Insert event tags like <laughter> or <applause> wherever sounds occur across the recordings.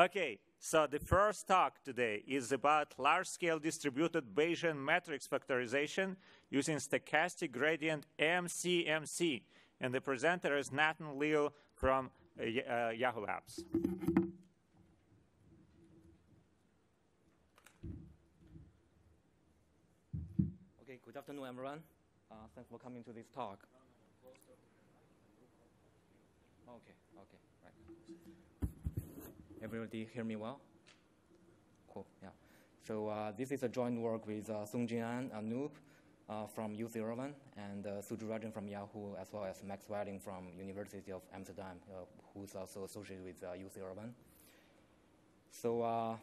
Okay, so the first talk today is about large-scale distributed Bayesian matrix factorization using stochastic gradient MCMC. And the presenter is Nathan Liu from uh, uh, Yahoo Labs. Okay, good afternoon, everyone. Uh, thanks for coming to this talk. Okay, okay. Everybody hear me well? Cool, yeah. So uh, this is a joint work with uh, Sungjin Ahn, Anoop uh, from UC Irvine, and uh, Suju Rajan from Yahoo, as well as Max Welling from University of Amsterdam, uh, who's also associated with uh, UC Irvine. So, uh,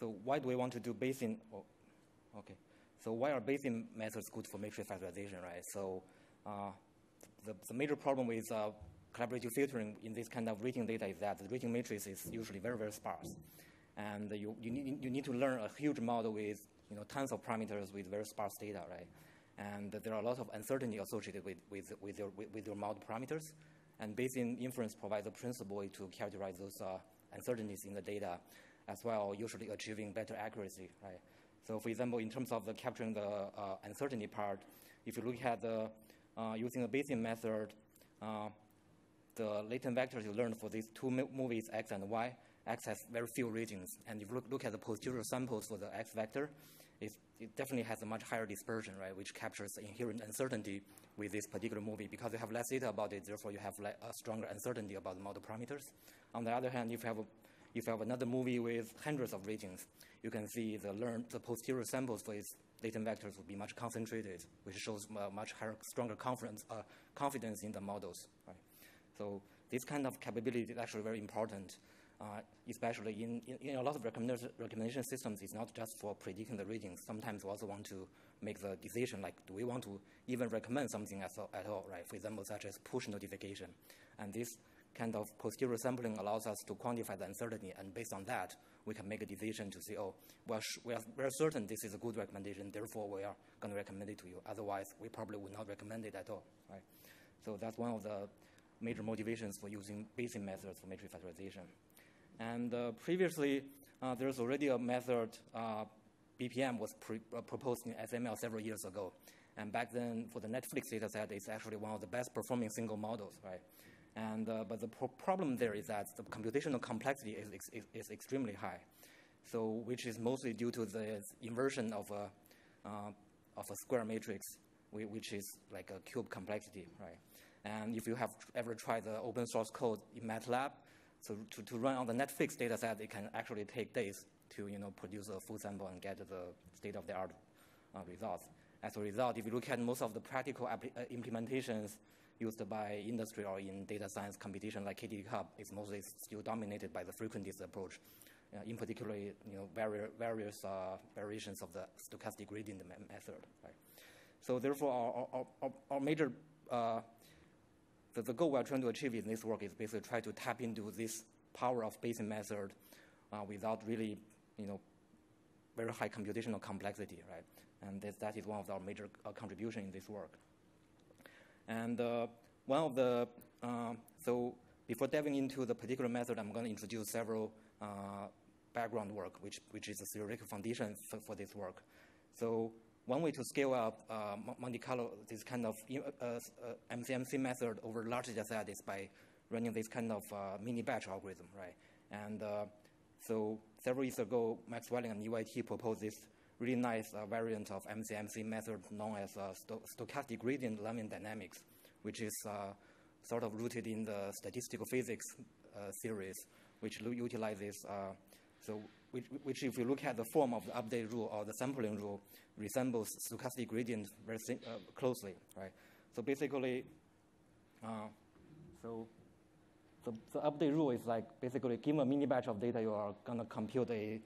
so why do we want to do Bayesian? Oh, okay. So why are Bayesian methods good for matrix factorization, right? So uh, the, the major problem with uh, collaborative filtering in this kind of rating data is that the rating matrix is usually very, very sparse. And you, you, need, you need to learn a huge model with you know, tons of parameters with very sparse data, right? And there are a lot of uncertainty associated with, with, with, your, with, with your model parameters. And Bayesian inference provides a principal way to characterize those uh, uncertainties in the data, as well, usually achieving better accuracy, right? So, for example, in terms of the capturing the uh, uncertainty part, if you look at the uh, using the Bayesian method, uh, the latent vectors you learned for these two movies, x and y, x has very few regions. And if you look, look at the posterior samples for the x vector, it definitely has a much higher dispersion, right, which captures the inherent uncertainty with this particular movie. Because you have less data about it, therefore you have a stronger uncertainty about the model parameters. On the other hand, if you have, a, if you have another movie with hundreds of regions, you can see the, learn, the posterior samples for its latent vectors will be much concentrated, which shows much higher, stronger confidence, uh, confidence in the models. Right? So this kind of capability is actually very important uh, especially in, in, in, a lot of recommendation, systems, it's not just for predicting the ratings. Sometimes we also want to make the decision, like, do we want to even recommend something at all, at all, right? For example, such as push notification. And this kind of posterior sampling allows us to quantify the uncertainty, and based on that, we can make a decision to say, oh, well, we are very certain this is a good recommendation, therefore we are going to recommend it to you. Otherwise, we probably would not recommend it at all, right? So that's one of the major motivations for using Bayesian methods for matrix factorization. And uh, previously, uh, there's already a method, uh, BPM was pre- proposed in ICML several years ago. And back then, for the Netflix dataset, it's actually one of the best performing single models, right? And, uh, but the pro- problem there is that the computational complexity is, ex- is extremely high. So, which is mostly due to the inversion of a, uh, of a square matrix, which is like a cube complexity, right? And if you have ever tried the open source code in MATLAB, so to, to run on the Netflix data set, it can actually take days to you know, produce a full sample and get the state-of-the-art uh, results. As a result, if you look at most of the practical uh, implementations used by industry or in data science competition like KDD Cup, it's mostly still dominated by the frequentist approach. Uh, in particular, you know, vari- various uh, variations of the stochastic gradient method. Right? So therefore, our, our, our, our major uh, the, the goal we're trying to achieve in this work is basically try to tap into this power of Bayesian method uh, without really, you know, very high computational complexity, right? And this, that is one of our major uh, contribution in this work. And uh, one of the, uh, so before diving into the particular method, I'm going to introduce several uh, background work, which, which is a theoretical foundation for, for this work. So one way to scale up uh, Monte Carlo, this kind of uh, MCMC uh, method over large data set is by running this kind of uh, mini batch algorithm, right? And uh, so several years ago, Max Welling and UIT proposed this really nice uh, variant of MCMC method known as sto stochastic gradient Langevin dynamics, which is sort of rooted in the statistical physics series, which utilizes so which, which, if you look at the form of the update rule or the sampling rule, resembles stochastic gradient very uh, closely, right? So basically, uh, so the, the update rule is like basically given a mini batch of data, you are gonna compute a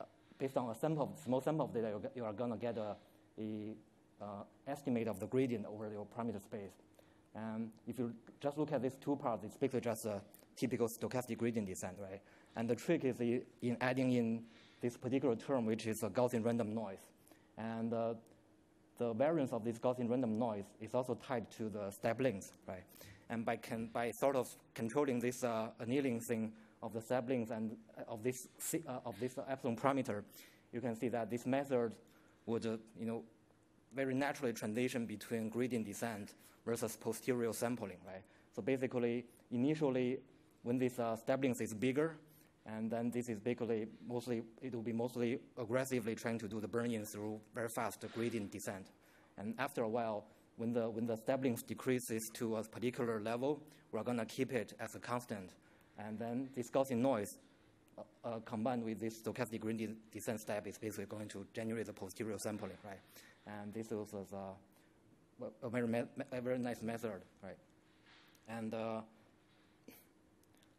uh, based on a sample, small sample of data, you are gonna get a, a uh, estimate of the gradient over your parameter space. And if you just look at these two parts, it's basically just a typical stochastic gradient descent, right? And the trick is in adding in this particular term, which is a Gaussian random noise. And uh, the variance of this Gaussian random noise is also tied to the step length, right? And by, can, by sort of controlling this uh, annealing thing of the siblings and uh, of this, uh, of this epsilon parameter, you can see that this method would, uh, you know, very naturally transition between gradient descent versus posterior sampling, right? So basically, initially, when this uh, is bigger, and then this is basically mostly, it will be mostly aggressively trying to do the burn-in through very fast gradient descent. And after a while, when the, when the stability decreases to a particular level, we're going to keep it as a constant. And then this Gaussian noise uh, uh, combined with this stochastic gradient descent step is basically going to generate the posterior sampling, right? And this is uh, a, very, a very nice method, right? And uh,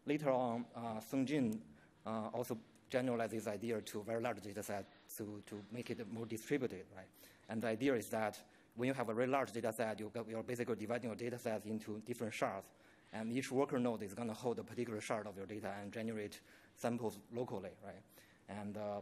later on, uh, Sung Jin uh, also generalize this idea to very large data set to, to make it more distributed, right? And the idea is that when you have a very large data set, you are basically dividing your data set into different shards. And each worker node is going to hold a particular shard of your data and generate samples locally, right? And uh,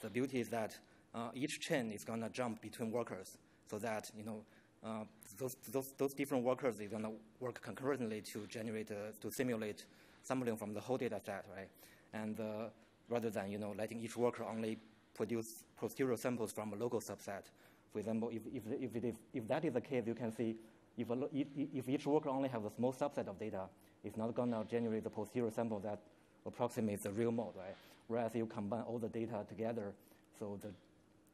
the beauty is that uh, each chain is going to jump between workers so that, you know, uh, those, those, those different workers are going to work concurrently to generate, uh, to simulate sampling from the whole data set, right? And uh, rather than, you know, letting each worker only produce posterior samples from a local subset, for example, if, if, if, it is, if that is the case, you can see if, a, if, each worker only has a small subset of data, it's not going to generate the posterior sample that approximates the real mode, right? Whereas you combine all the data together, so the,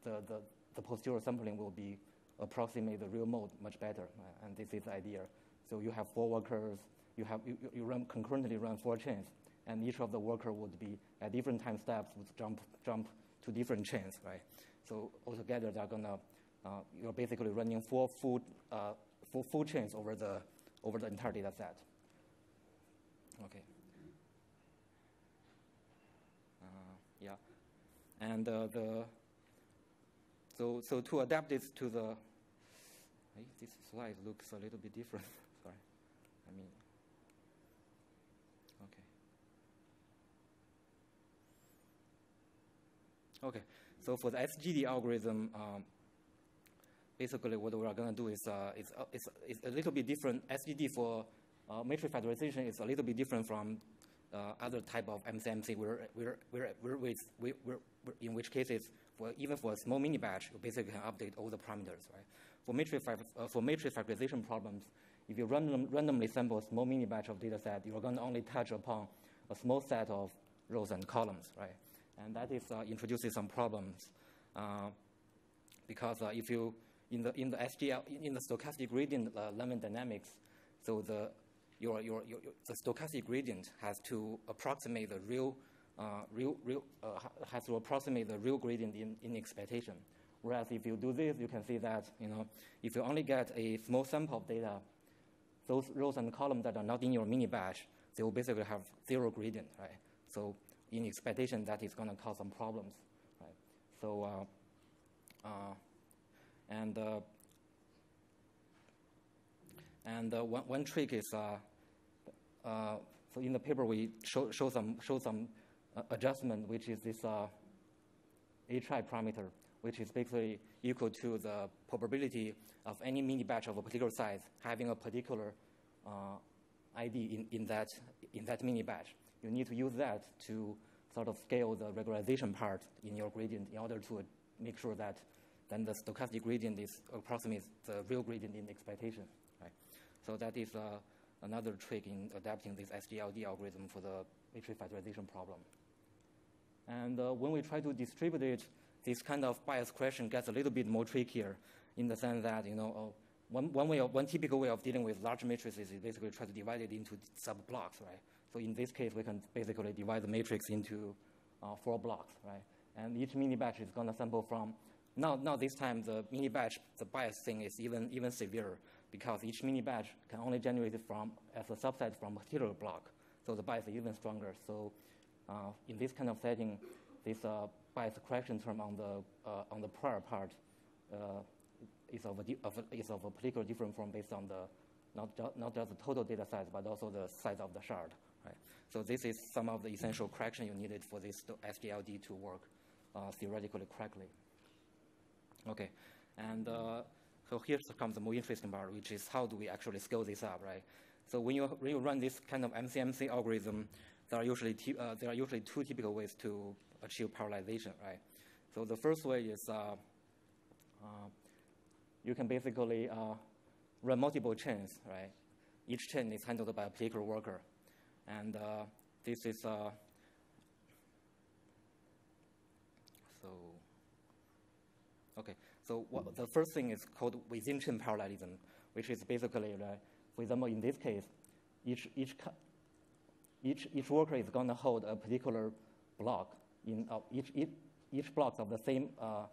the, the, the posterior sampling will be approximate the real mode much better, right? and this is the idea. So you have four workers, you, have, you, you run concurrently run four chains, and each of the worker would be at different time steps would jump, jump to different chains, right? So altogether, they're gonna uh, you're basically running four full, uh, four full chains over the, over the entire data set. Okay. Uh, yeah. And uh, the, so, so to adapt this to the, hey, this slide looks a little bit different. <laughs> Sorry. I mean, okay. So for the SGD algorithm, um, basically what we are going to do is, uh, is, uh, is, is, a little bit different. SGD for uh, matrix factorization is a little bit different from uh, other type of MCMC, where, where, where, where, where, where, in which cases, for, even for a small mini batch, you basically can update all the parameters, right? For matrix, uh, for matrix factorization problems, if you random, randomly sample a small mini batch of data set, you're going to only touch upon a small set of rows and columns, right? And that is uh, introduces some problems uh, because if you in the in the SGL in the stochastic gradient uh, Langevin dynamics, so the your, your, your, the stochastic gradient has to approximate the real uh, real real uh, has to approximate the real gradient in, in expectation. Whereas if you do this, you can see that you know if you only get a small sample of data, those rows and columns that are not in your mini batch, they will basically have zero gradient, right? So in expectation, that is going to cause some problems, right? So uh, uh and uh, and one, one trick is so in the paper we show, show some show some adjustment, which is this HI parameter, which is basically equal to the probability of any mini batch of a particular size having a particular uh, ID in, in, that, in that mini batch. You need to use that to sort of scale the regularization part in your gradient in order to make sure that then the stochastic gradient is approximates the real gradient in expectation, right? So that is uh, another trick in adapting this SGLD algorithm for the matrix factorization problem. And uh, when we try to distribute it, this kind of bias question gets a little bit more trickier in the sense that, you know, uh, one, one, way of, one typical way of dealing with large matrices is basically try to divide it into sub-blocks, right? So in this case, we can basically divide the matrix into uh, four blocks, right? And each mini batch is going to sample from now, now this time the mini batch, the bias thing is even, even severe because each mini batch can only generate from as a subset from a particular block. So the bias is even stronger. So uh, in this kind of setting, this uh, bias correction term on the uh, on the prior part uh, is of a, of a, is of a particular different form based on the not ju not just the total data size but also the size of the shard. Right. So this is some of the essential correction you needed for this SGLD to work uh, theoretically correctly. Okay, and uh, so here comes the more interesting part, which is how do we actually scale this up, right? So when you, when you run this kind of MCMC algorithm, there are usually, uh, there are usually two typical ways to achieve parallelization, right? So the first way is uh, uh, you can basically uh, run multiple chains, right? Each chain is handled by a particular worker. And uh, this is, uh, so, okay. So the first thing is called within chain parallelism, which is basically, right, for example, in this case, each, each, each, each worker is going to hold a particular block in uh, each, each, each block of the same uh,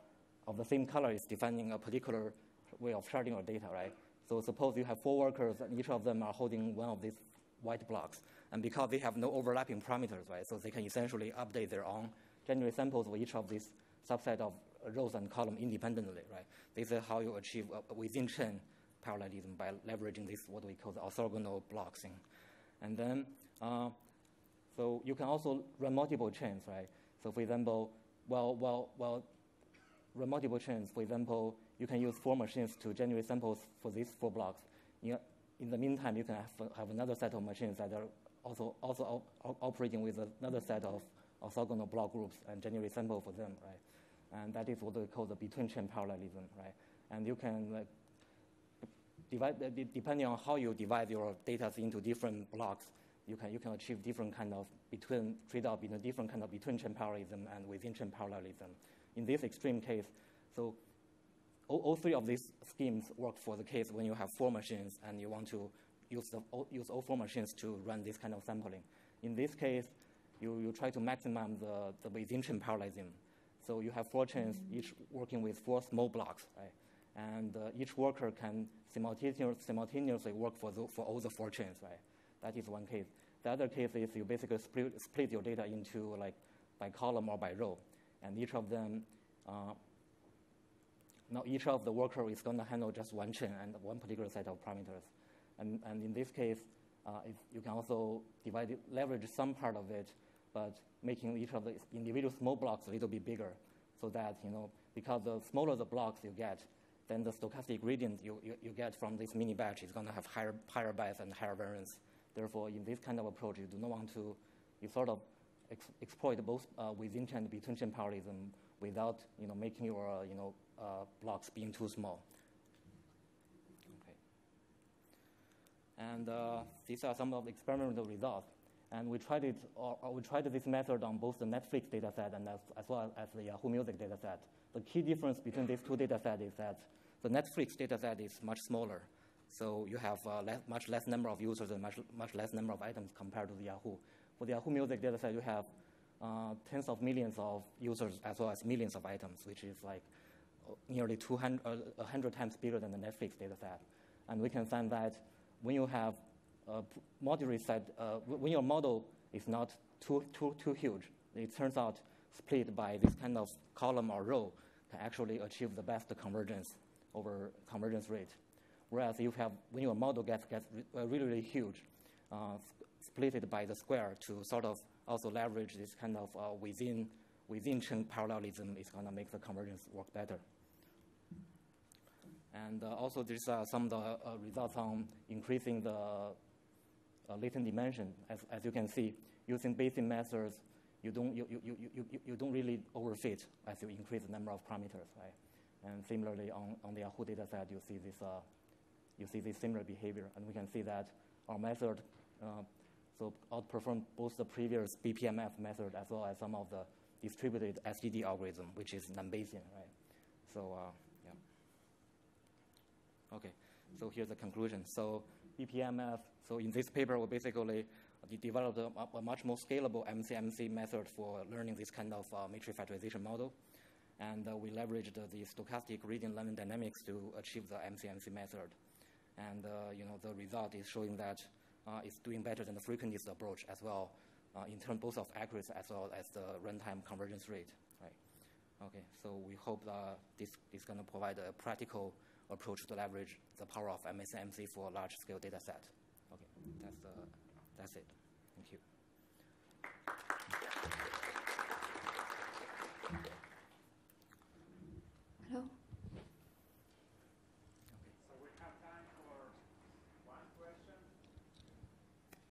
of the same color is defining a particular way of sharding your data, right? So suppose you have four workers and each of them are holding one of these white blocks. And because they have no overlapping parameters, right, so they can essentially update their own generate samples for each of these subset of rows and columns independently, right? This is how you achieve within chain parallelism by leveraging this, what we call the orthogonal blocks. And then, uh, so you can also run multiple chains, right? So for example, well, well, well, run multiple chains. For example, you can use four machines to generate samples for these four blocks. In, in the meantime, you can have, have another set of machines that are also, also op operating with another set of orthogonal block groups and generate sample for them, right? And that is what we call the between chain parallelism, right? And you can like, divide, uh, depending on how you divide your data into different blocks, you can, you can achieve different kind of between trade-off between different kind of between chain parallelism and within chain parallelism. In this extreme case, so all, all, three of these schemes work for the case when you have four machines and you want to use, the, use all four machines to run this kind of sampling. In this case, you, you try to maximize the, the within chain parallelism. So you have four chains, each working with four small blocks, right? And uh, each worker can simultaneously, simultaneously work for, the, for all the four chains, right? That is one case. The other case is you basically split, split your data into like by column or by row, and each of them, uh, now each of the worker is going to handle just one chain and one particular set of parameters. And, and in this case, uh, you can also divide it, leverage some part of it, but making each of the individual small blocks a little bit bigger, so that you know because the smaller the blocks you get, then the stochastic gradient you, you, you get from this mini batch is going to have higher higher bias and higher variance. Therefore, in this kind of approach, you do not want to you sort of ex- exploit both uh, within chain and between chain parallelism without you know making your uh, you know uh, blocks being too small. And uh, these are some of the experimental results. And we tried it, or, or we tried this method on both the Netflix dataset and as, as well as the Yahoo Music dataset. The key difference between these two datasets is that the Netflix dataset is much smaller. So you have uh, much less number of users and much, much less number of items compared to the Yahoo. For the Yahoo Music dataset, you have uh, tens of millions of users as well as millions of items, which is like uh, nearly 200, uh, 100 times bigger than the Netflix dataset. And we can find that when you have a moderate set, uh, when your model is not too, too, too huge, it turns out split by this kind of column or row can actually achieve the best convergence over convergence rate. Whereas you have, when your model gets, gets really, really huge, uh, split it by the square to sort of also leverage this kind of uh, within, within chain parallelism is going to make the convergence work better. And uh, also, there's uh, some of the uh, results on increasing the latent dimension. As, as you can see, using Bayesian methods, you don't, you, you, you, you, you don't really overfit as you increase the number of parameters, right? And similarly, on, on the Yahoo data set, you see this, uh, you see this similar behavior. And we can see that our method uh, so outperformed both the previous BPMF method as well as some of the distributed SGD algorithm, which is non-Bayesian, right? So uh, Okay, so here's the conclusion. So BPMF, so in this paper, we basically developed a, a much more scalable MCMC method for learning this kind of uh, matrix factorization model. And uh, we leveraged the stochastic gradient Langevin dynamics to achieve the MCMC method. And uh, you know the result is showing that uh, it's doing better than the frequentist approach as well, uh, in terms both of accuracy as well as the runtime convergence rate. Right. Okay, so we hope that this is going to provide a practical approach to leverage the power of MCMC for a large-scale data set. Okay, that's, uh, that's it. Thank you. Hello.